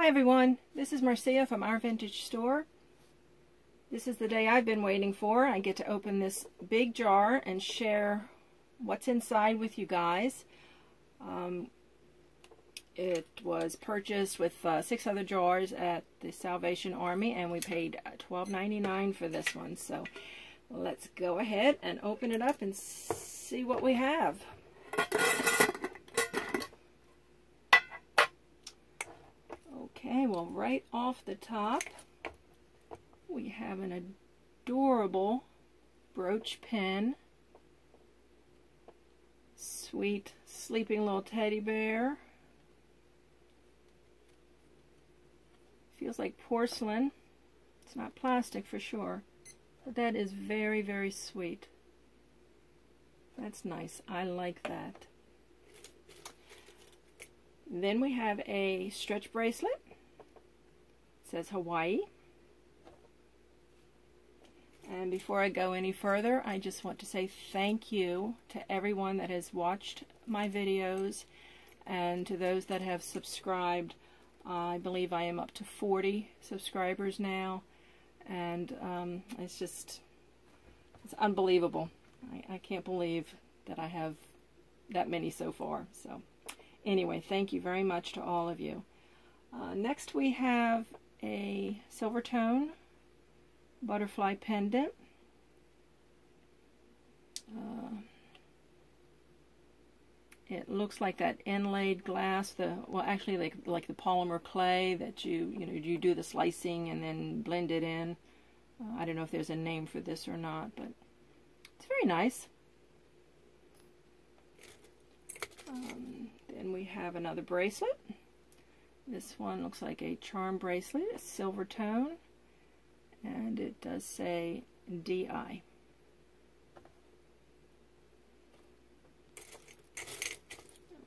Hi everyone, this is Marcia from Our Vintage Store. This is the day I've been waiting for. I get to open this big jar and share what's inside with you guys. Um, it was purchased with uh, six other jars at the Salvation Army and we paid $12.99 for this one. So let's go ahead and open it up and see what we have. Okay, well right off the top we have an adorable brooch pin. Sweet sleeping little teddy bear. Feels like porcelain. It's not plastic for sure. But that is very, very sweet. That's nice. I like that. Then we have a stretch bracelet. Says Hawaii. And before I go any further, I just want to say thank you to everyone that has watched my videos and to those that have subscribed. I believe I am up to 40 subscribers now. And um, it's just, it's unbelievable. I, I can't believe that I have that many so far. So anyway, thank you very much to all of you. Uh, next we have a silver tone butterfly pendant. Uh, it looks like that inlaid glass, the well actually like like the polymer clay that you you know you do the slicing and then blend it in. Uh, I don't know if there's a name for this or not, but it's very nice. Um, then we have another bracelet. This one looks like a charm bracelet, a silver tone and it does say DI.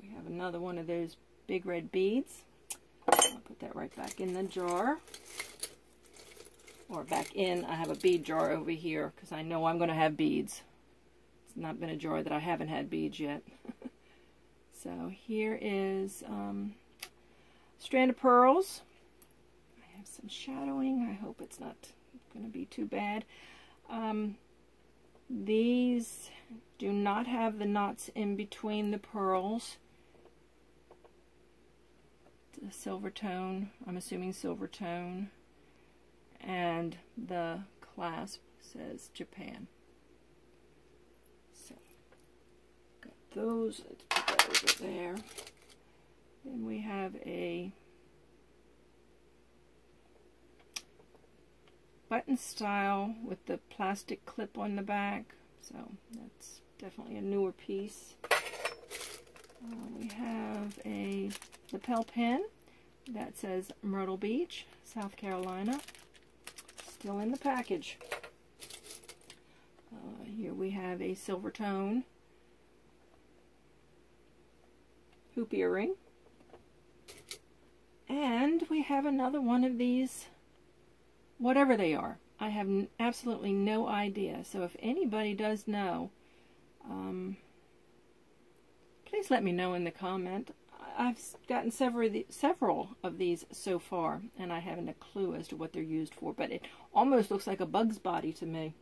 We have another one of those big red beads. I'll put that right back in the jar. Or back in, I have a bead jar over here because I know I'm going to have beads. It's not been a jar that I haven't had beads yet. so here is um, strand of pearls I have some shadowing. I hope it's not going to be too bad. Um, these do not have the knots in between the pearls. The silver tone, I'm assuming silver tone. And the clasp says Japan. So, got those. Let's put that over there. Then we have a button style with the plastic clip on the back. So that's definitely a newer piece. Uh, we have a lapel pin that says Myrtle Beach, South Carolina. Still in the package. Uh, here we have a silver tone hoop earring. And we have another one of these whatever they are. I have absolutely no idea. So if anybody does know, um, please let me know in the comment. I've gotten several of, the, several of these so far, and I haven't a clue as to what they're used for, but it almost looks like a bug's body to me.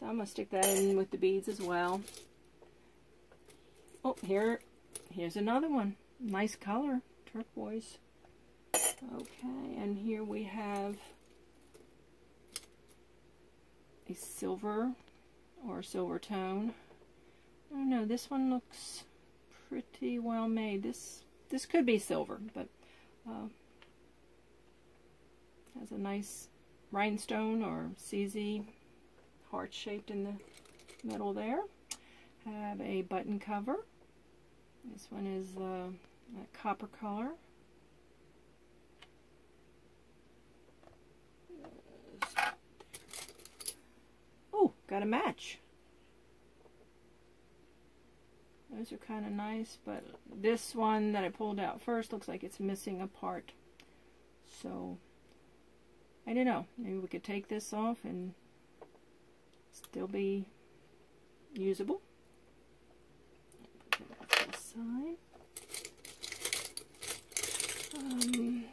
So I'm going to stick that in with the beads as well. Oh, here, here's another one. Nice color, turquoise. Okay, and here we have a silver or silver tone. I don't know, this one looks pretty well made. This this could be silver, but uh, has a nice rhinestone or CZ heart shaped in the middle there. Have a button cover. This one is uh, a copper color. Got a match. Those are kind of nice, but this one that I pulled out first looks like it's missing a part. So, I don't know. Maybe we could take this off and still be usable. Put that off to the side. Um,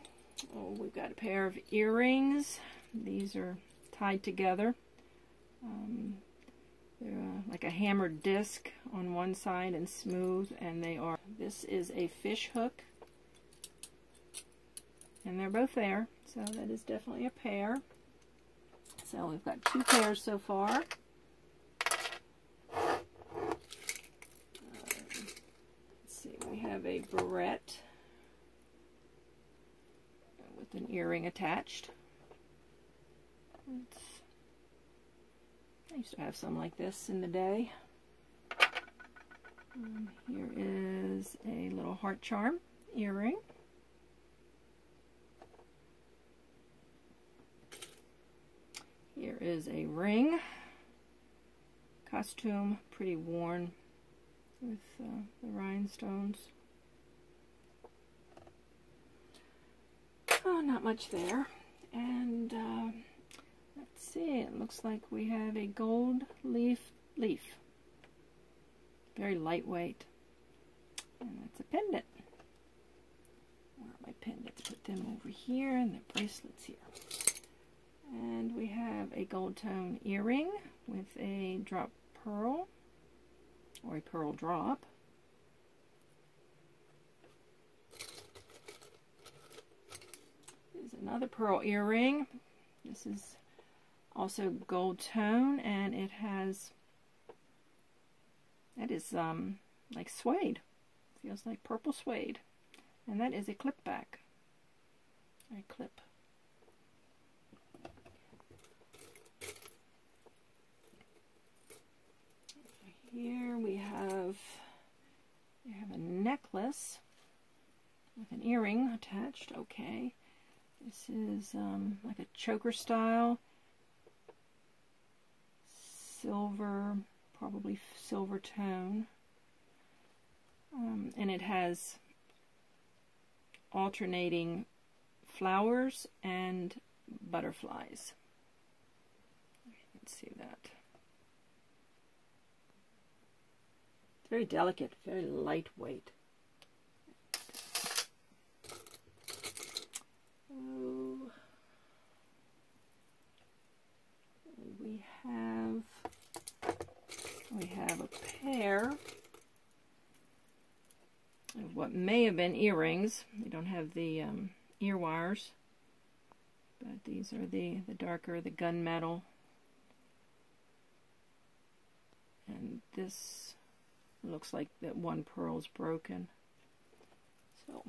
got a pair of earrings. These are tied together. Um, they're uh, like a hammered disc on one side and smooth, and they are. This is a fish hook, and they're both there, so that is definitely a pair. So we've got two pairs so far. Uh, let's see, we have a barrette with an earring attached. It's I used to have some like this in the day. Um, here is a little heart charm earring. Here is a ring. Costume, pretty worn with uh, the rhinestones. Oh, not much there. And uh, Let's see, it looks like we have a gold leaf leaf. Very lightweight. And that's a pendant. Where are my pendants? Put them over here and the bracelets here. And we have a gold tone earring with a drop pearl or a pearl drop. There's another pearl earring. This is also gold tone and it has that is um like suede. Feels like purple suede. And that is a clip back. A clip. Here we have we have a necklace with an earring attached. Okay. This is um, like a choker style silver, probably silver tone. Um, and it has alternating flowers and butterflies. Let's see that. Very delicate, very lightweight. Oh, we have we have a pair of what may have been earrings. They don't have the um, ear wires, but these are the, the darker, the gunmetal. And this looks like that one pearl is broken. So,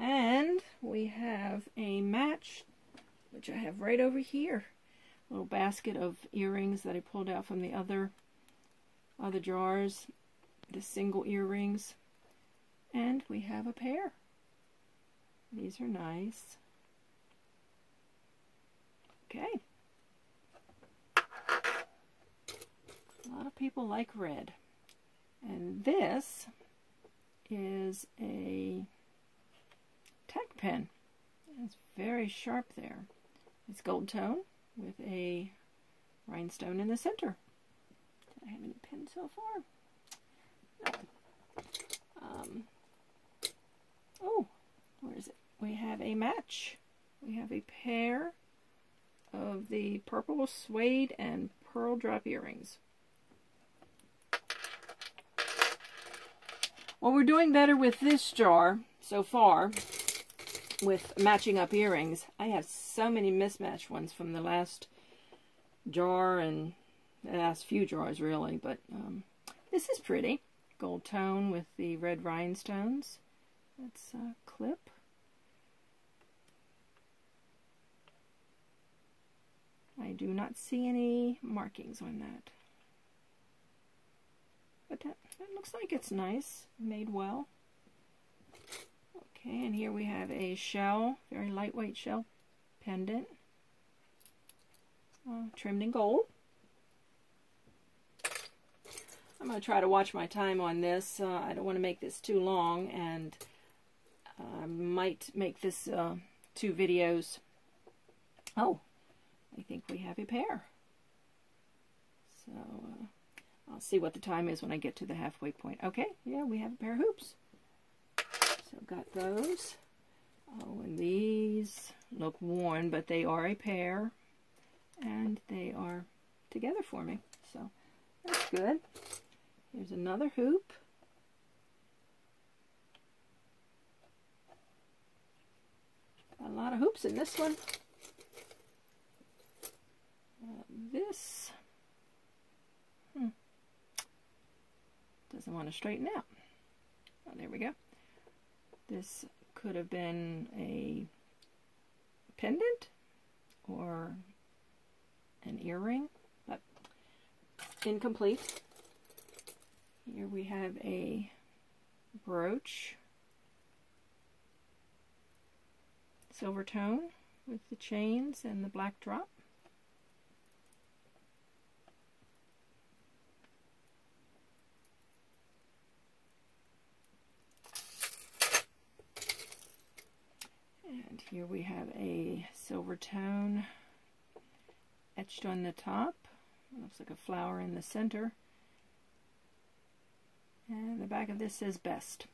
and we have a match, which I have right over here A little basket of earrings that I pulled out from the other other jars, the single earrings, and we have a pair. These are nice. Okay. A lot of people like red. And this is a tack pin. It's very sharp there. It's gold tone with a rhinestone in the center. Did I have any pins so far? Um, oh, where is it? We have a match. We have a pair of the purple suede and pearl drop earrings. Well, we're doing better with this jar so far with matching up earrings. I have so many mismatched ones from the last jar and the last few jars really, but um, this is pretty. Gold tone with the red rhinestones. That's a clip. I do not see any markings on that. But that, that looks like it's nice, made well. Okay, and here we have a shell, very lightweight shell pendant, uh, trimmed in gold. I'm going to try to watch my time on this. Uh, I don't want to make this too long, and I might make this uh, two videos. Oh, I think we have a pair. So, uh, I'll see what the time is when I get to the halfway point. Okay, yeah, we have a pair of hoops. So got those. Oh, and these look worn, but they are a pair. And they are together for me. So that's good. Here's another hoop. Got A lot of hoops in this one. Uh, this hmm, doesn't want to straighten out. Oh, there we go. This could have been a pendant or an earring, but incomplete. Here we have a brooch, silver tone with the chains and the black drop. And here we have a silver tone etched on the top. Looks like a flower in the center. And the back of this says best.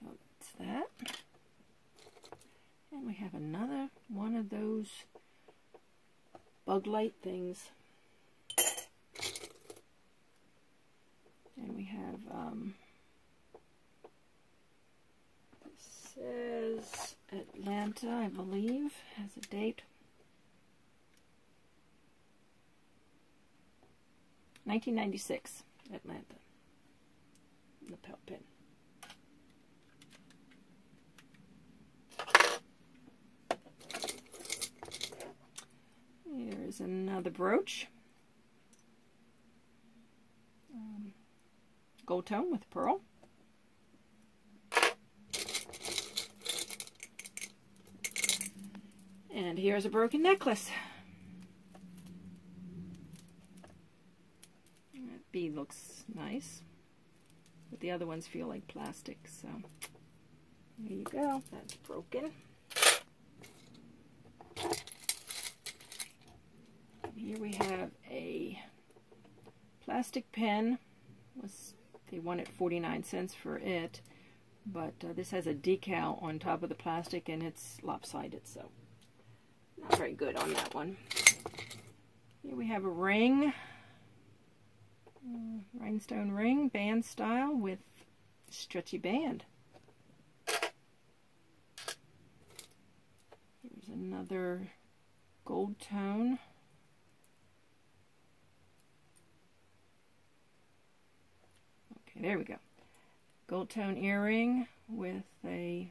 So that's that. And we have another one of those bug light things. And we have, um, this says Atlanta, I believe, has a date. 1996, Atlanta. Lapel pin. Here's another brooch. Um, gold tone with pearl. And here's a broken necklace. Bead looks nice. But the other ones feel like plastic, so there you go. That's broken. Here we have a plastic pen. Was They wanted 49 cents for it, but uh, this has a decal on top of the plastic and it's lopsided, so not very good on that one. Here we have a ring. Uh, rhinestone ring, band style with stretchy band. Here's another gold tone. Okay, there we go. Gold tone earring with a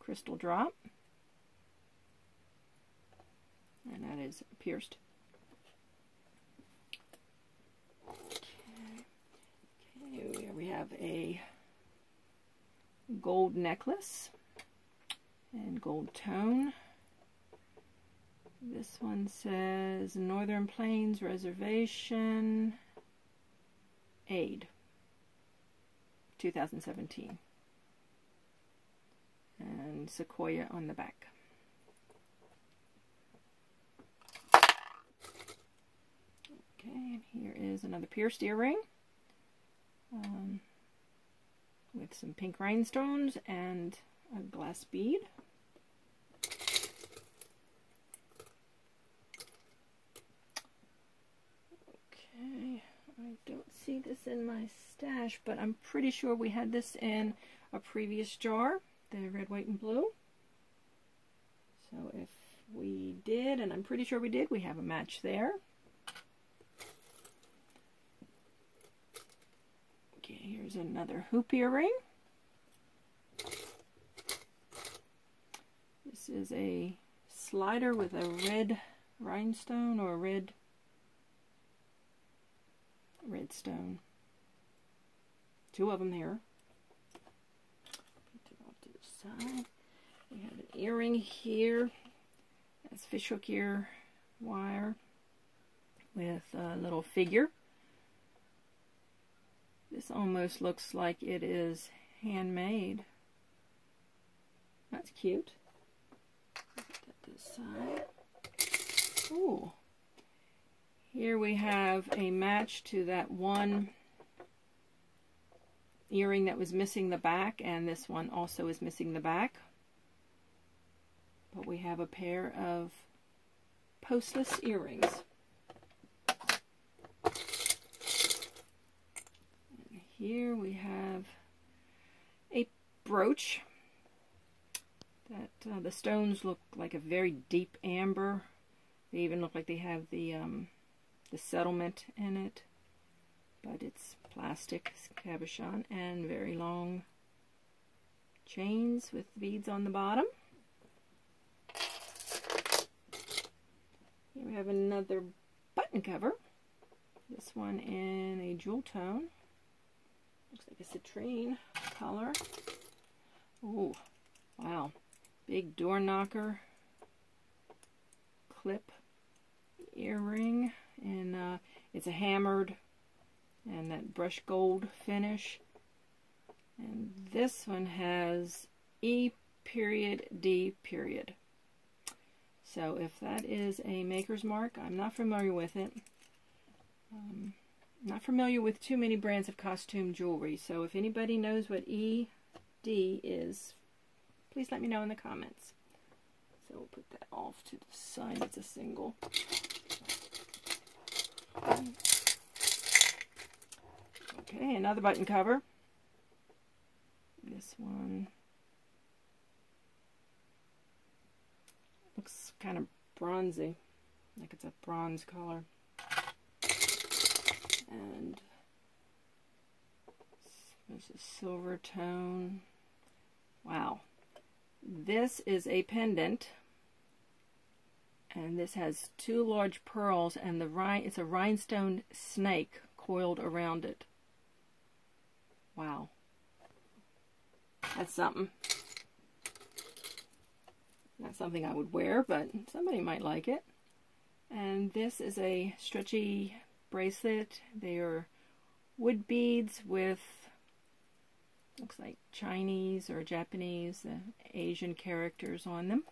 crystal drop. And that is pierced Here we have a gold necklace and gold tone. This one says Northern Plains Reservation Aid 2017 and Sequoia on the back. Okay, and here is another pierced earring um, with some pink rhinestones and a glass bead. Okay, I don't see this in my stash, but I'm pretty sure we had this in a previous jar, the red, white, and blue. So if we did, and I'm pretty sure we did, we have a match there. Here's another hoop earring. This is a slider with a red rhinestone or red red stone. Two of them here. Put it off to the side. We have an earring here. That's fishhook ear wire with a little figure. This almost looks like it is handmade. That's cute. Ooh. Here we have a match to that one earring that was missing the back, and this one also is missing the back. But we have a pair of postless earrings. Here we have a brooch that uh, the stones look like a very deep amber. They even look like they have the um, the settlement in it, but it's plastic cabochon and very long chains with beads on the bottom. Here we have another button cover. This one in a jewel tone. Looks like a citrine color. Oh, wow. Big door knocker. Clip earring. And uh, it's a hammered and that brush gold finish. And this one has E period D period. So if that is a maker's mark, I'm not familiar with it. Um, not familiar with too many brands of costume jewelry. So if anybody knows what ED is, please let me know in the comments. So we'll put that off to the side. It's a single. Okay, another button cover. This one looks kind of bronzy, like it's a bronze color. And there's a silver tone. Wow. This is a pendant. And this has two large pearls and the it's a rhinestone snake coiled around it. Wow. That's something. Not something I would wear, but somebody might like it. And this is a stretchy bracelet. They are wood beads with, looks like Chinese or Japanese, uh, Asian characters on them.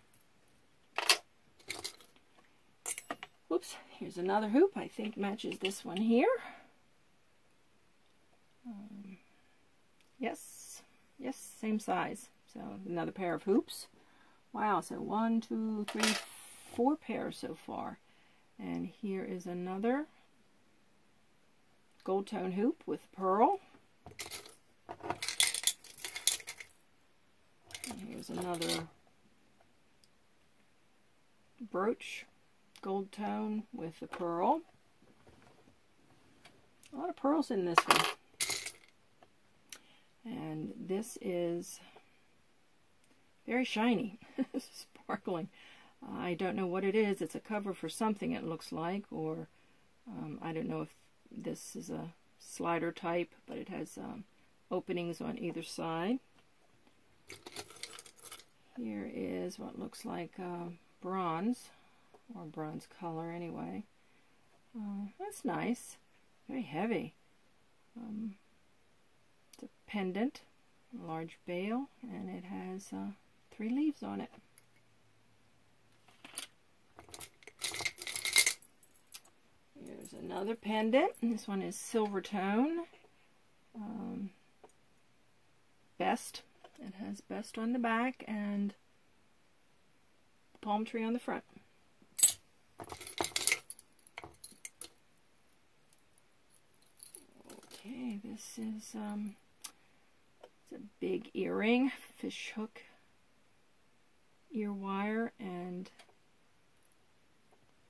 Whoops, here's another hoop I think matches this one here. Um, yes, yes, same size. So another pair of hoops. Wow, so one, two, three, four pairs so far. And here is another gold tone hoop with pearl. And here's another brooch, gold tone with the pearl. A lot of pearls in this one. And this is very shiny, sparkling. I don't know what it is. It's a cover for something it looks like, or um, I don't know if this is a slider type, but it has um, openings on either side. Here is what looks like uh, bronze, or bronze color anyway. Uh, that's nice. Very heavy. Um, it's a pendant, a large bail, and it has uh, three leaves on it. Here's another pendant. This one is silver tone. Um, best. It has best on the back and palm tree on the front. Okay, this is um, it's a big earring, fish hook ear wire, and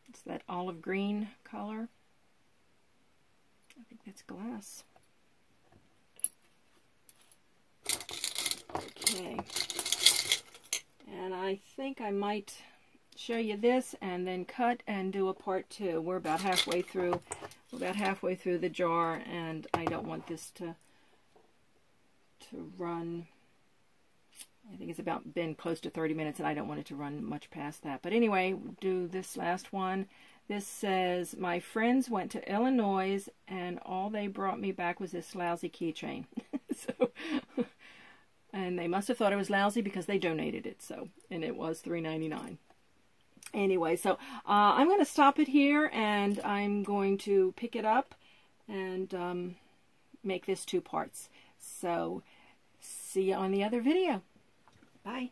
it's that olive green color. I think that's glass. Okay. And I think I might show you this and then cut and do a part two. We're about halfway through We're about halfway through the jar and I don't want this to to run I think it's about been close to 30 minutes and I don't want it to run much past that. But anyway, do this last one. This says, my friends went to Illinois and all they brought me back was this lousy keychain. so, and they must have thought it was lousy because they donated it. So, and it was $3.99. Anyway, so uh, I'm going to stop it here and I'm going to pick it up and um, make this two parts. So, see you on the other video. Bye.